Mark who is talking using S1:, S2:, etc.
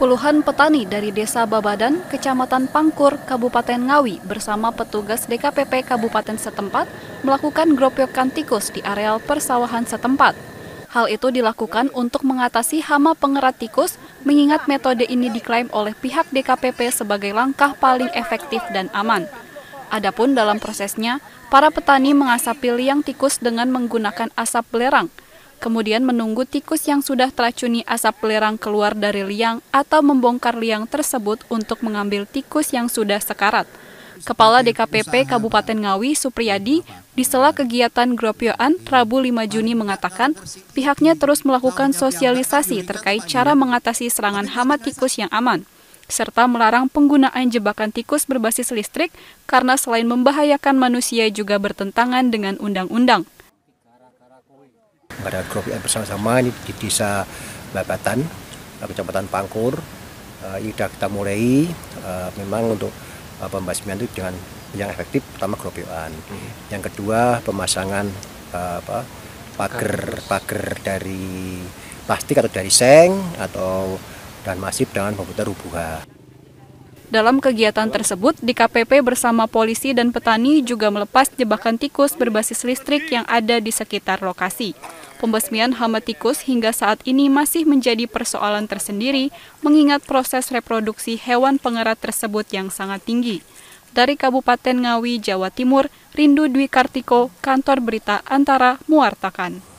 S1: Puluhan petani dari Desa Babadan, Kecamatan Pangkur, Kabupaten Ngawi bersama petugas DKPP Kabupaten setempat melakukan gropyokan tikus di areal persawahan setempat. Hal itu dilakukan untuk mengatasi hama pengerat tikus, mengingat metode ini diklaim oleh pihak DKPP sebagai langkah paling efektif dan aman. Adapun dalam prosesnya, para petani mengasapi liang tikus dengan menggunakan asap belerang, kemudian menunggu tikus yang sudah teracuni asap belerang keluar dari liang atau membongkar liang tersebut untuk mengambil tikus yang sudah sekarat. Kepala DKPP Kabupaten Ngawi Supriyadi di sela kegiatan Gropioan Rabu 5 Juni mengatakan pihaknya terus melakukan sosialisasi terkait cara mengatasi serangan hama tikus yang aman serta melarang penggunaan jebakan tikus berbasis listrik karena selain membahayakan manusia juga bertentangan dengan undang-undang
S2: pada grup yang bersama-sama ini di desa Babatan, kecamatan Pangkur. Uh, ini sudah kita mulai uh, memang untuk uh, pembasmian itu dengan yang efektif pertama gropean. Hmm. Yang kedua pemasangan uh, apa pagar pagar dari plastik atau dari seng atau dan masif dengan komputer rubuha.
S1: Dalam kegiatan tersebut, di KPP bersama polisi dan petani juga melepas jebakan tikus berbasis listrik yang ada di sekitar lokasi. Pembasmian hama tikus hingga saat ini masih menjadi persoalan tersendiri mengingat proses reproduksi hewan pengerat tersebut yang sangat tinggi. Dari Kabupaten Ngawi, Jawa Timur, Rindu Dwi Kartiko, Kantor Berita Antara, Muartakan.